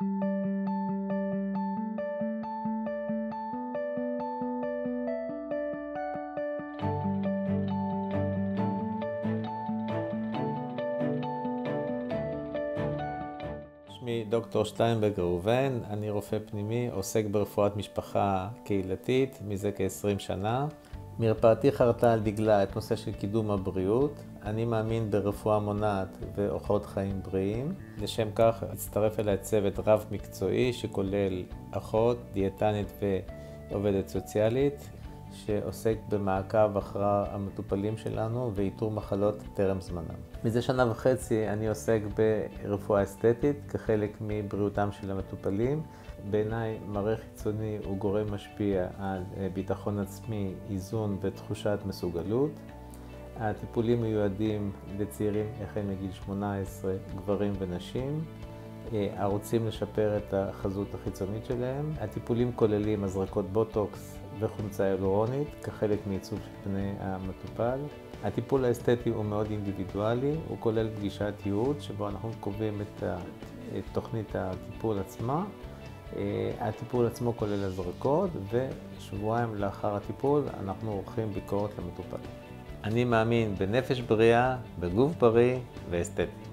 שמי דוקטור שטיינברג ראובן, אני רופא פנימי, עוסק ברפואת משפחה קהילתית מזה כ-20 שנה. מרפאתי חרתה על דגלה את נושא של קידום הבריאות. אני מאמין ברפואה מונעת ואורחות חיים בריאים. לשם כך הצטרף אליי צוות רב מקצועי שכולל אחות, דיאטנית ועובדת סוציאלית, שעוסק במעקב אחר המטופלים שלנו ואיתור מחלות טרם זמנם. מזה שנה וחצי אני עוסק ברפואה אסתטית כחלק מבריאותם של המטופלים. בעיניי מראה חיצוני הוא גורם משפיע על ביטחון עצמי, איזון ותחושת מסוגלות. הטיפולים מיועדים לצעירים החל מגיל 18, גברים ונשים. הרוצים לשפר את החזות החיצונית שלהם. הטיפולים כוללים הזרקות בוטוקס וחומצה היאלורונית כחלק מעיצוב של פני המטופל. הטיפול האסתטי הוא מאוד אינדיבידואלי, הוא כולל פגישת ייעוץ שבו אנחנו קובעים את תוכנית הטיפול עצמה. הטיפול עצמו כולל הזרקות ושבועיים לאחר הטיפול אנחנו עורכים ביקורת למטופל. אני מאמין בנפש בריאה, בגוף בריא ואסתטי.